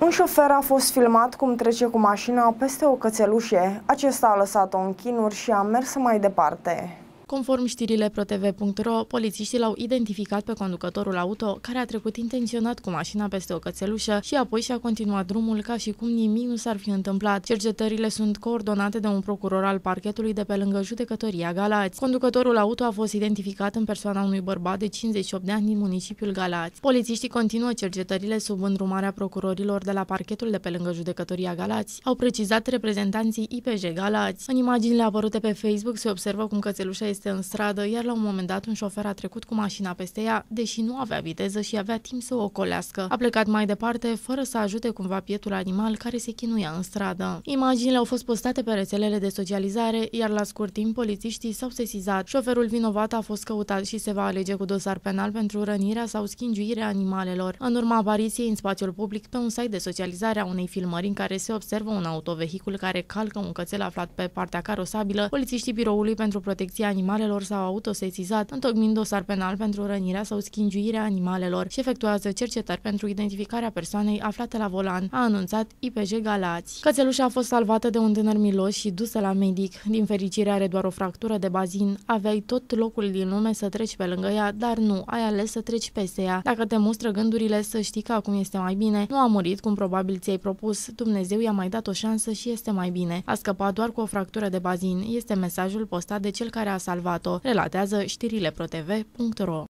Un șofer a fost filmat cum trece cu mașina peste o cățelușe. Acesta a lăsat-o în chinuri și a mers mai departe. Conform știrile ProTV.ro, polițiștii l-au identificat pe conducătorul auto care a trecut intenționat cu mașina peste o cățelușă și apoi și-a continuat drumul ca și cum nimic nu s-ar fi întâmplat. Cercetările sunt coordonate de un procuror al parchetului de pe lângă judecătoria Galați. Conducătorul auto a fost identificat în persoana unui bărbat de 58 de ani din municipiul Galați. Polițiștii continuă cercetările sub îndrumarea procurorilor de la parchetul de pe lângă judecătoria Galați. Au precizat reprezentanții IPJ Galați. În imaginile apărute pe Facebook se observă cum cățelușa este este în stradă, iar la un moment dat un șofer a trecut cu mașina peste ea, deși nu avea viteză și avea timp să o ocolească. A plecat mai departe, fără să ajute cumva pietul animal care se chinuia în stradă. Imaginile au fost postate pe rețelele de socializare, iar la scurt timp polițiștii s-au sesizat. Șoferul vinovat a fost căutat și se va alege cu dosar penal pentru rănirea sau schingiuirea animalelor. În urma apariției în spațiul public pe un site de socializare a unei filmări în care se observă un autovehicul care calcă un cățel aflat pe partea carosabilă, polițiștii biroului pentru protecția animalelor animalelor s-au autosesizat, întocmind dosar penal pentru rănirea sau schingiuirea animalelor și efectuează cercetări pentru identificarea persoanei aflate la volan, a anunțat IPJ Galați. Cățelușa a fost salvată de un tânăr milos și dusă la medic. Din fericire are doar o fractură de bazin. Aveai tot locul din lume să treci pe lângă ea, dar nu, ai ales să treci peste ea. Dacă te mustră gândurile, să știi că acum este mai bine. Nu a murit cum probabil ți-ai propus. Dumnezeu i-a mai dat o șansă și este mai bine. A scăpat doar cu o fractură de bazin. Este mesajul postat de cel care a salvat salvat-o, relatează știrile protv.ro.